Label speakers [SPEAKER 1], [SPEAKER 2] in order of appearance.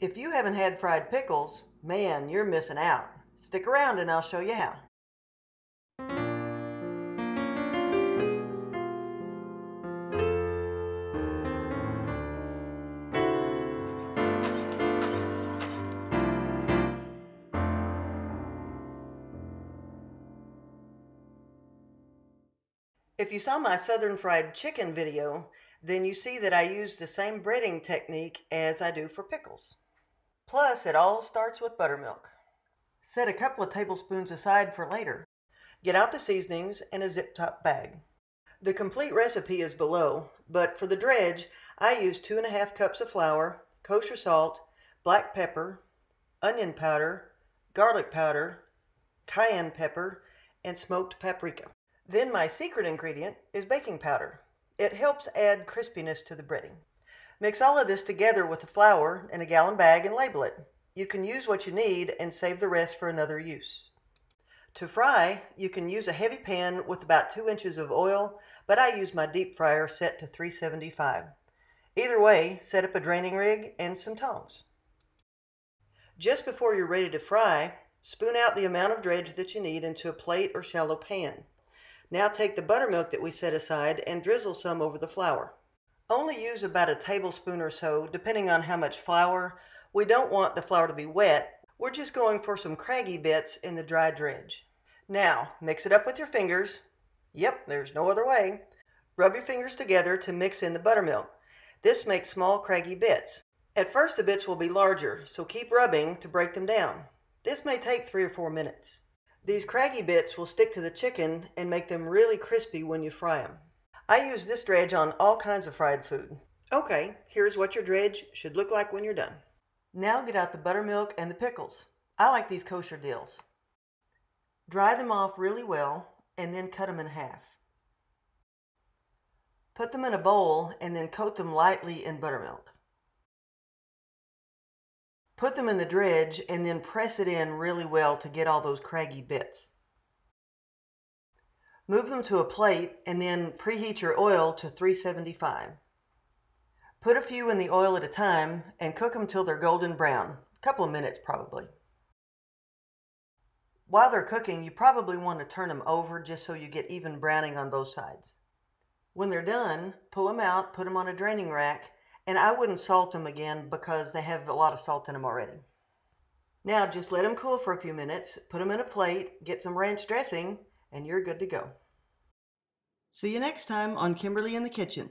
[SPEAKER 1] If you haven't had fried pickles, man, you're missing out. Stick around and I'll show you how. If you saw my southern fried chicken video, then you see that I use the same breading technique as I do for pickles. Plus, it all starts with buttermilk. Set a couple of tablespoons aside for later. Get out the seasonings in a zip top bag. The complete recipe is below, but for the dredge, I use two and a half cups of flour, kosher salt, black pepper, onion powder, garlic powder, cayenne pepper, and smoked paprika. Then my secret ingredient is baking powder. It helps add crispiness to the breading. Mix all of this together with the flour in a gallon bag and label it. You can use what you need and save the rest for another use. To fry, you can use a heavy pan with about 2 inches of oil, but I use my deep fryer set to 375. Either way, set up a draining rig and some tongs. Just before you're ready to fry, spoon out the amount of dredge that you need into a plate or shallow pan. Now take the buttermilk that we set aside and drizzle some over the flour. Only use about a tablespoon or so, depending on how much flour. We don't want the flour to be wet. We're just going for some craggy bits in the dry dredge. Now, mix it up with your fingers. Yep, there's no other way. Rub your fingers together to mix in the buttermilk. This makes small craggy bits. At first the bits will be larger, so keep rubbing to break them down. This may take three or four minutes. These craggy bits will stick to the chicken and make them really crispy when you fry them. I use this dredge on all kinds of fried food. Okay, here's what your dredge should look like when you're done. Now get out the buttermilk and the pickles. I like these kosher dills. Dry them off really well and then cut them in half. Put them in a bowl and then coat them lightly in buttermilk. Put them in the dredge and then press it in really well to get all those craggy bits. Move them to a plate and then preheat your oil to 375. Put a few in the oil at a time and cook them till they're golden brown, a couple of minutes probably. While they're cooking, you probably want to turn them over just so you get even browning on both sides. When they're done, pull them out, put them on a draining rack, and I wouldn't salt them again because they have a lot of salt in them already. Now just let them cool for a few minutes, put them in a plate, get some ranch dressing, and you're good to go. See you next time on Kimberly in the Kitchen.